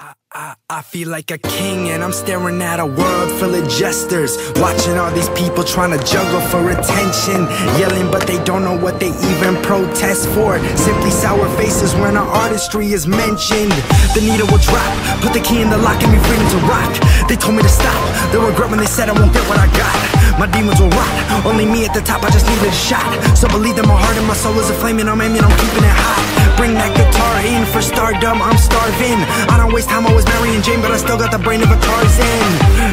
I, I, feel like a king and I'm staring at a world full of jesters. Watching all these people trying to juggle for attention. Yelling but they don't know what they even protest for. Simply sour faces when our artistry is mentioned. The needle will drop, put the key in the lock, give me freedom to rock. They told me to stop, they regret when they said I won't get what I got. My demons will rot, only me at the top, I just needed a shot. So believe that my heart and my soul is a flame and I'm aiming, I'm keeping it hot. Bring that guitar in for stardom, I'm starving. I don't waste time, I was Mary and Jane, but I still got the brain of a Tarzan.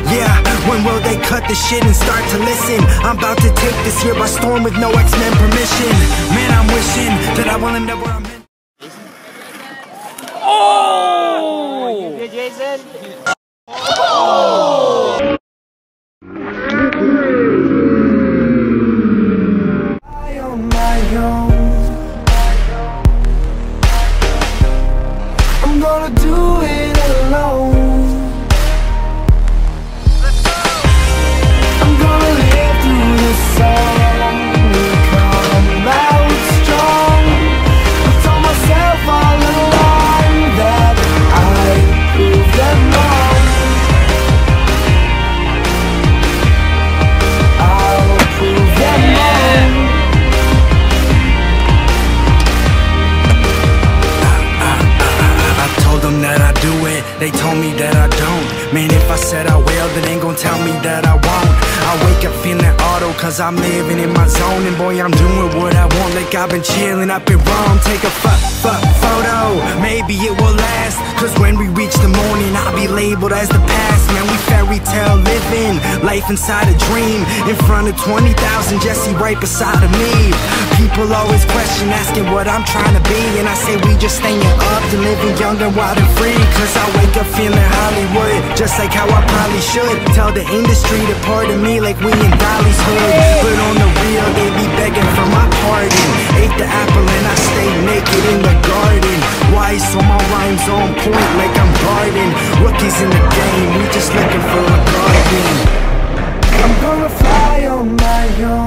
Yeah, when will they cut the shit and start to listen? I'm about to take this year by storm with no X-Men permission. Man, I'm wishing that I will end up where I'm meant Oh! You oh! They told me that I don't. Man, if I said I will, then ain't gon' tell me that I won't I wake up feeling auto, cause I'm living in my zone. And boy, I'm doing what I want, like I've been chilling up in Rome Take a fuck, fuck photo, maybe it will last. Cause when we reach the morning, I'll be labeled as the past. Man, we fairy tale living, life inside a dream. In front of 20,000, Jesse right beside of me. People always question, asking what I'm trying to be. And I say we just staying up and living young and wild and free. Cause I wake up feeling Hollywood, just like how I probably should. Tell the industry to pardon me like we in Dolly's hood. But on the real, they be begging for my pardon. Ate the apple and I stay naked in the garden. Why so my rhymes on point like I'm guarding Rookies in the game, we just looking for a garden. I'm gonna fly on my own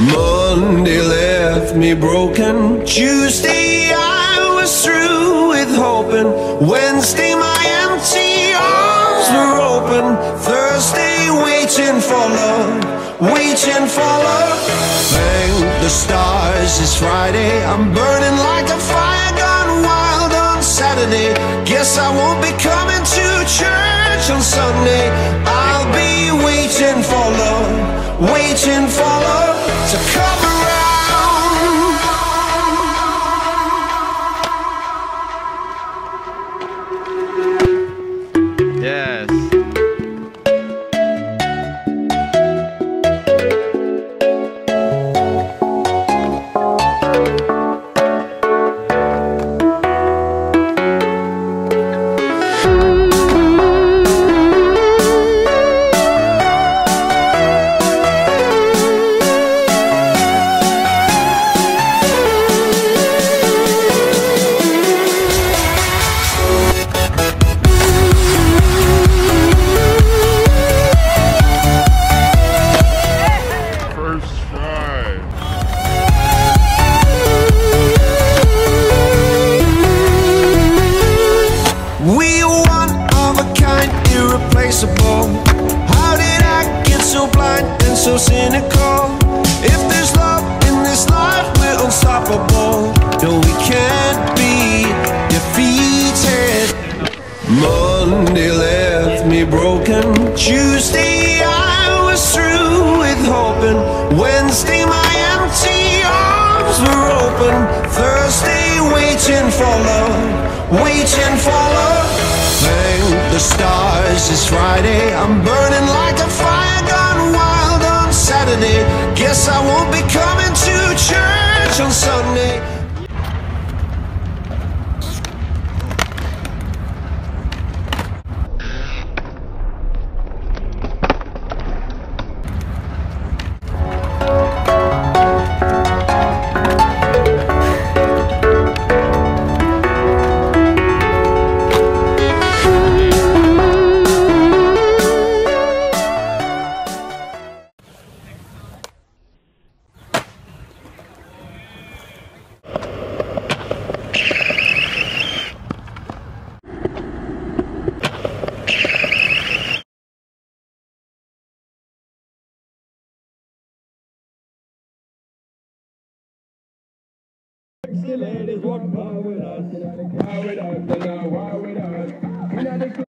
Monday left me broken. Tuesday I was through with hoping. Wednesday my empty arms were open. Thursday waiting for love, waiting for love. Thank the stars it's Friday. I'm burning like a fire gone wild on Saturday. Guess I won't be coming to church on Sunday. I'll be waiting for love, waiting for love so cynical. If there's love in this life, we're unstoppable. No, we can't be defeated. Monday left me broken. Tuesday I was through with hoping. Wednesday my empty arms were open. Thursday waiting for love, waiting for love. Thank the stars, it's Friday. I'm burning like a fire. Saturday. Guess I won't be coming to See, ladies, what power with us? Power with us, and now power with us.